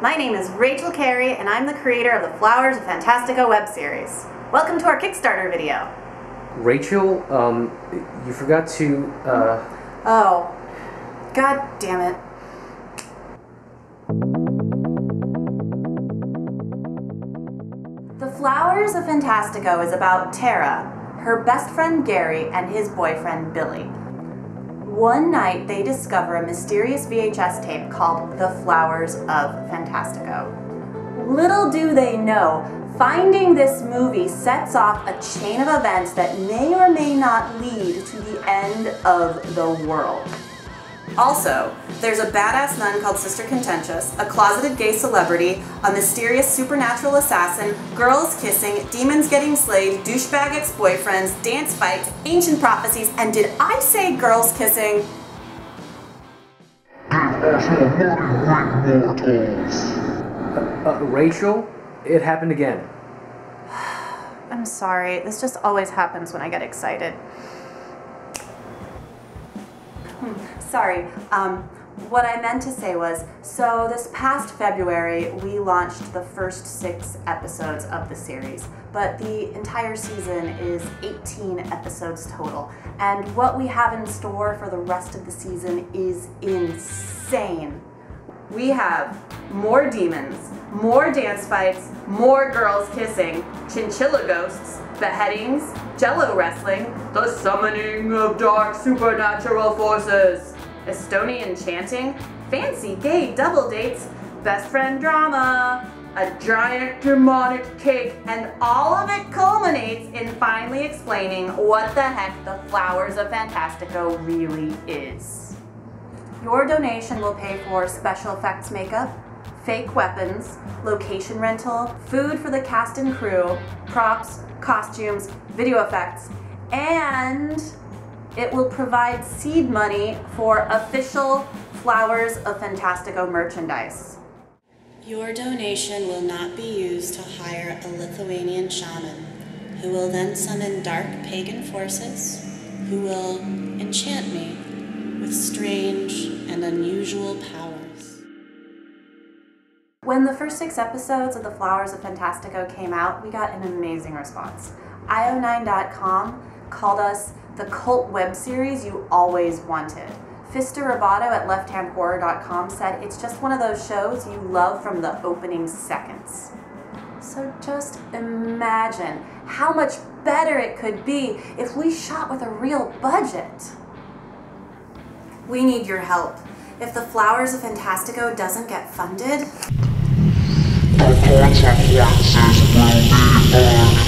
My name is Rachel Carey, and I'm the creator of the Flowers of Fantastico web series. Welcome to our Kickstarter video. Rachel, um, you forgot to, uh, Oh, god damn it. The Flowers of Fantastico is about Tara, her best friend Gary, and his boyfriend Billy. One night, they discover a mysterious VHS tape called The Flowers of Fantastico. Little do they know, finding this movie sets off a chain of events that may or may not lead to the end of the world. Also, there's a badass nun called Sister Contentious, a closeted gay celebrity, a mysterious supernatural assassin, girls kissing, demons getting slayed, douchebag ex-boyfriends, dance fights, ancient prophecies, and did I say girls kissing? uh, Rachel, it happened again. I'm sorry, this just always happens when I get excited. Sorry, um, what I meant to say was, so this past February, we launched the first six episodes of the series, but the entire season is 18 episodes total. And what we have in store for the rest of the season is insane. We have more demons, more dance fights, more girls kissing, chinchilla ghosts, beheadings, jello wrestling, the summoning of dark supernatural forces, Estonian chanting, fancy gay double dates, best friend drama, a giant demonic cake, and all of it culminates in finally explaining what the heck the Flowers of Fantastico really is. Your donation will pay for special effects makeup, fake weapons, location rental, food for the cast and crew, props, costumes, video effects, and it will provide seed money for official Flowers of Fantastico merchandise. Your donation will not be used to hire a Lithuanian shaman, who will then summon dark pagan forces, who will enchant me with strange and unusual powers. When the first six episodes of The Flowers of Fantastico came out, we got an amazing response. IO9.com called us the cult web series you always wanted. Fista Roboto at lefthandhorror.com said it's just one of those shows you love from the opening seconds. So just imagine how much better it could be if we shot with a real budget. We need your help if the Flowers of Fantastico doesn't get funded. The consequences will be on